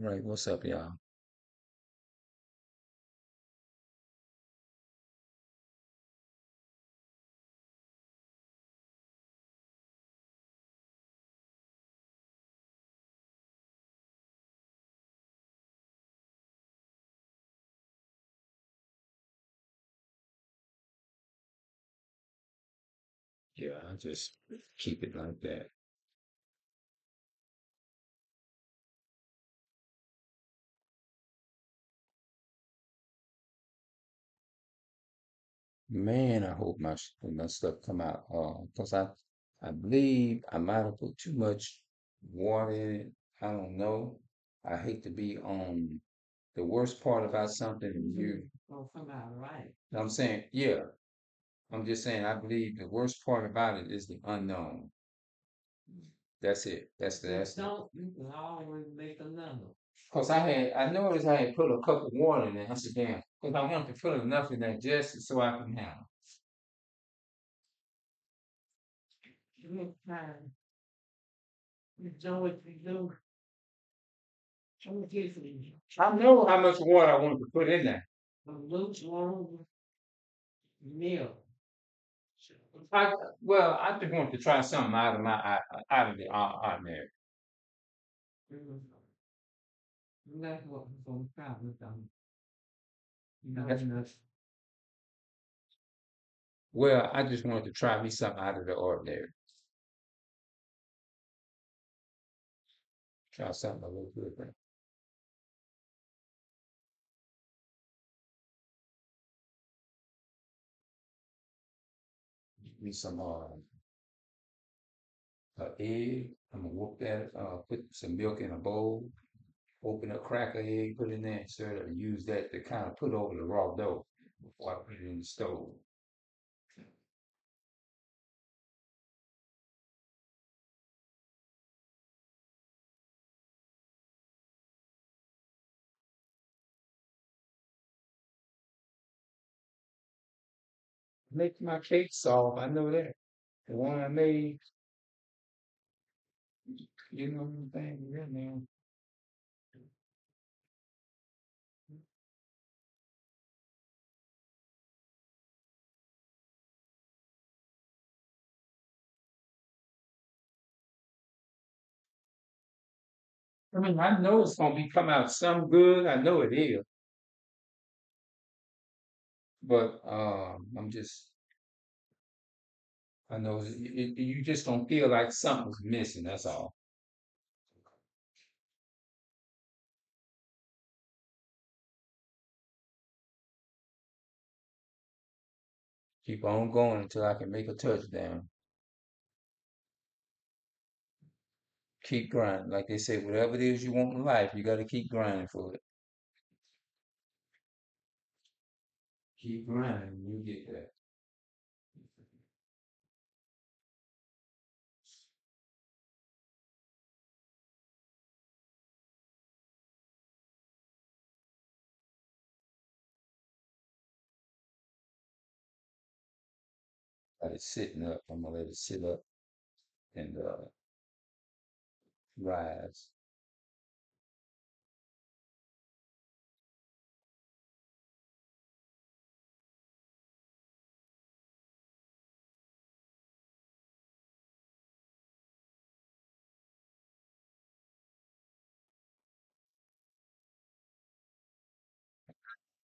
Right, what's up, y'all? Yeah, I just keep it like that. Man, I hope my sh- my stuff come out. Uh, cause I I believe I might have put too much water in it. I don't know. I hate to be on the worst part about something and you Gonna come out right. I'm saying, yeah. I'm just saying I believe the worst part about it is the unknown. That's it. That's the that's don't, you can always make another. Cause I had, I noticed I had put a cup of water in there. I said, damn, cause I want to put enough in that just so I can have. Next time, you know what you do. Some I know how much water I want to put in there. a lukewarm milk. I, well, I just want to try something out of my, out out of the ordinary. Mm. And That's what we're gonna try with them. You know, That's- and that's- Well, I just wanted to try me something out of the ordinary. Try something a little different. Give me some, uh, a egg. I'm gonna whoop that, uh, put some milk in a bowl. Open a cracker egg, put it in there, sort of use that to kind of put over the raw dough before I put it in the stove. Make my cake soft, I know that. The one I made, you know what I'm saying, yeah, man. I mean, I know it's gonna be come out some good, I know it is. But, um, I'm just. I know it, it, you just don't feel like something's missing, that's all. Keep on going until I can make a touchdown. Keep grinding. Like they say, whatever it is you want in life, you gotta keep grinding for it. Keep grinding, you get that. Got it sitting up. I'm gonna let it sit up and uh rise.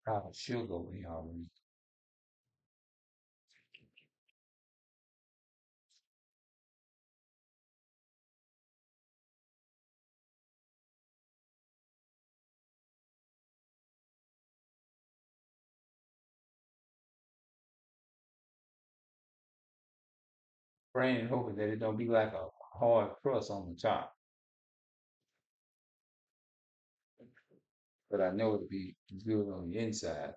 Probably sugar we already. Praying and hoping that it don't be like a hard crust on the top. But I know it'll be good on the inside.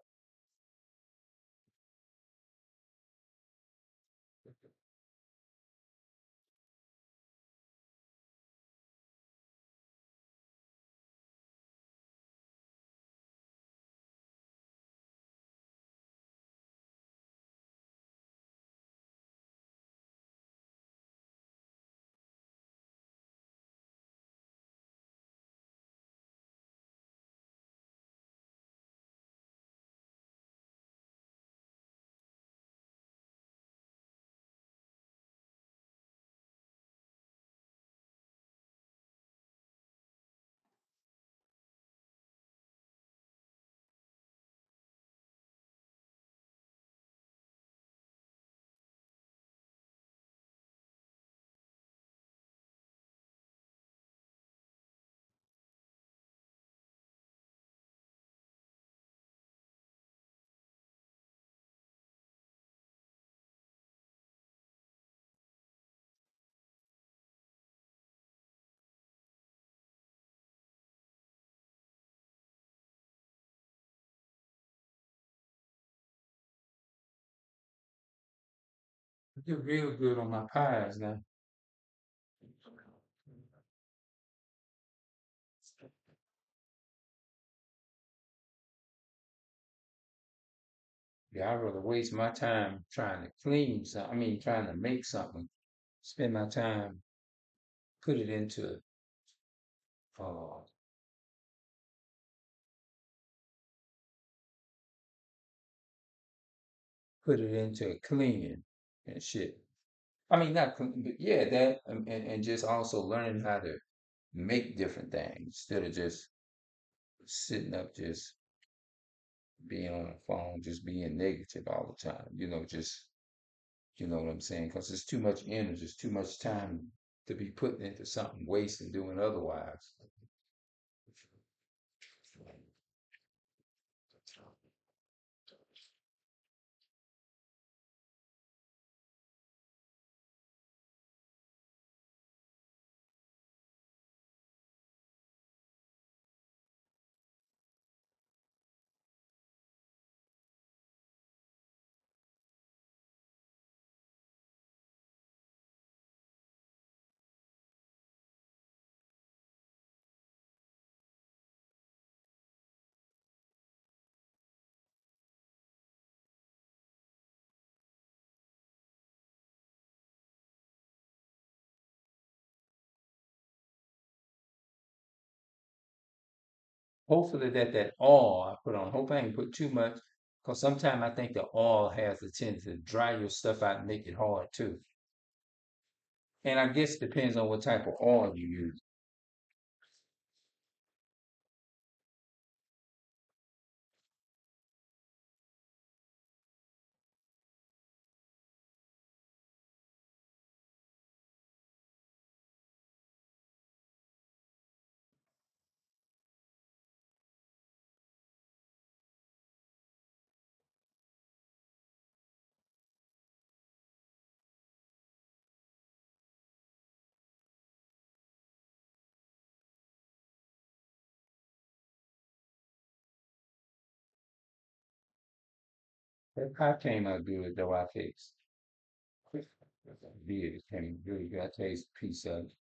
I do real good on my pies now. Yeah, I'd rather waste my time trying to clean something. I mean, trying to make something. Spend my time, put it into uh put it into a cleaning and shit. I mean, not but yeah, that and, and, and just also learning how to make different things instead of just sitting up just being on the phone, just being negative all the time. You know, just you know what I'm saying? Because it's too much energy, it's too much time to be putting into something, wasting doing otherwise. Hopefully that that oil I put on, hope I ain't put too much, because sometimes I think the oil has a tendency to dry your stuff out and make it hard too. And I guess it depends on what type of oil you use. Pie came out I fixed. It did, it came really good. I taste piece of it.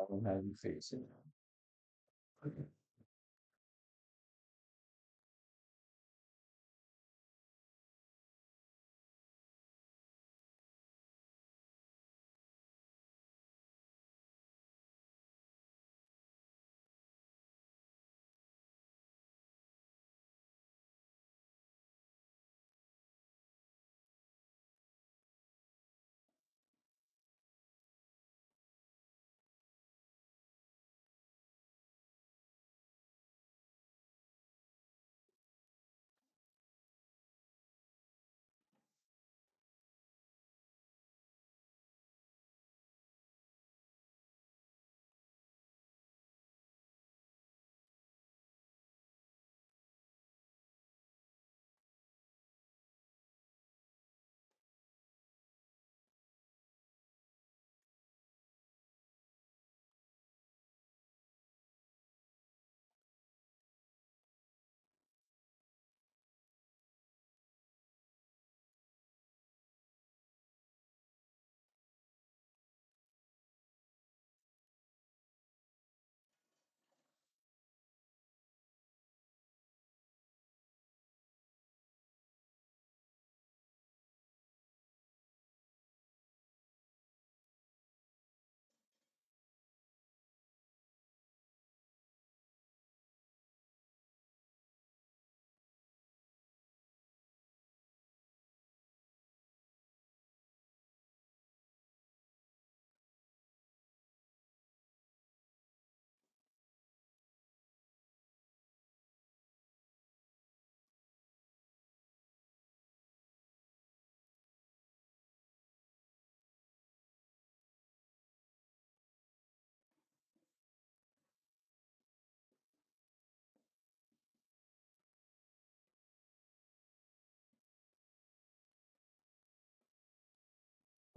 I don't know how you fix it.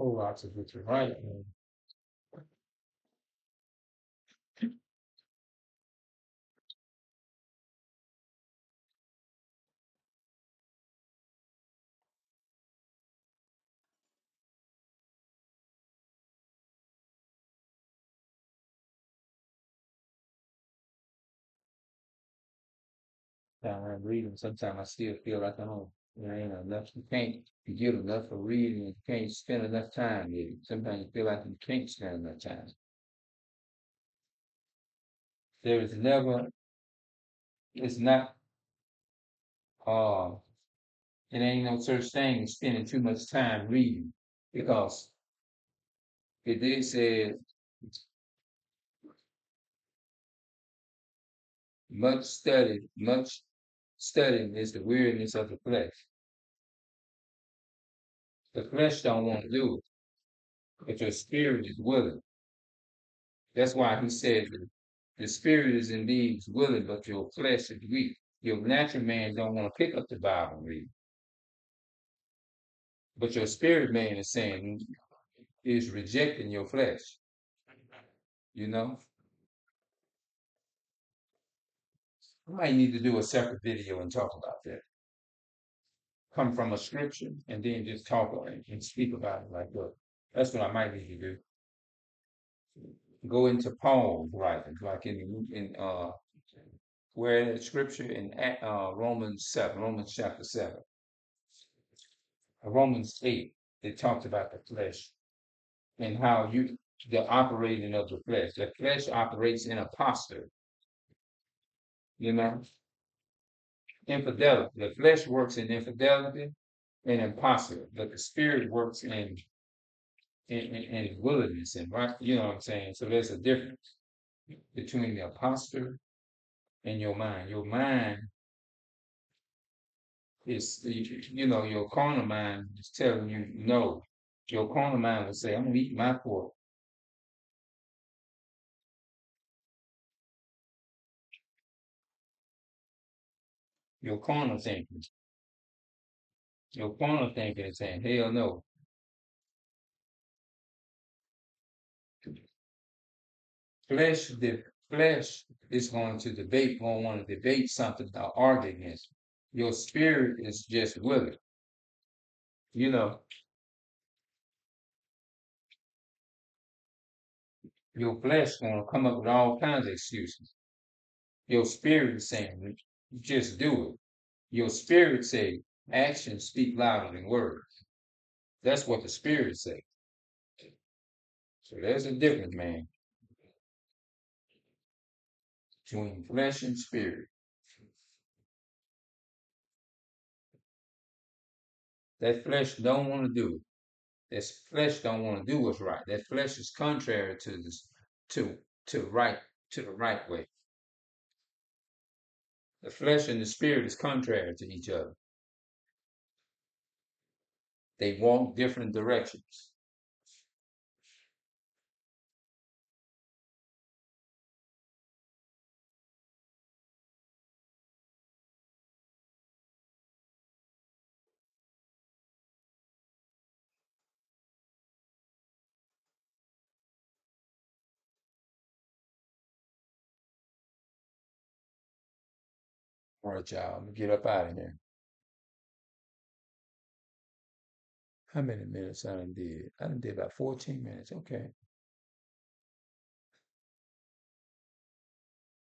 Whole lot of what you're right. Time I'm reading, sometimes I still feel like I ain't enough, you can't, you get enough for reading, you can't spend enough time with it. Sometimes you feel like you can't spend enough time. There is never, it's not, uh, it ain't no such thing as spending too much time reading, because it did say much study, much studying is the weariness of the flesh. The flesh don't want to do it, but your spirit is willing. That's why he said the spirit is indeed willing, but your flesh is weak. Your natural man don't want to pick up the Bible and read. But your spirit man is saying is rejecting your flesh. You know? I might need to do a separate video and talk about that. Come from a scripture and then just talk on it and speak about it like look. That's what I might need to do. Go into Paul's writings, like in in uh where the scripture in uh Romans seven, Romans chapter seven. Romans eight, it talks about the flesh and how you the operating of the flesh. The flesh operates in a posture. You know, infidelity. The flesh works in infidelity and impossible, but the spirit works in in, in, in willingness and right. You know what I'm saying? So there's a difference between the apostle and your mind. Your mind is you know your carnal mind is telling you no. Your carnal mind will say, "I'm gonna eat my pork." Your carnal thinking. Your carnal thinking is saying, hell no. Flesh, the flesh is going to debate, going to want to debate something or argue against. Your spirit is just willing. You know, your flesh is going to come up with all kinds of excuses. Your spirit is saying, just do it. Your spirit say, actions speak louder than words. That's what the spirit say. So there's a difference, man, between flesh and spirit. That flesh don't want to do it. That flesh don't want to do what's right. That flesh is contrary to this, to to right to the right way. The flesh and the spirit is contrary to each other. They walk different directions. All right, y'all. Let me get up out of here. How many minutes I done did? I done did about 14 minutes. Okay.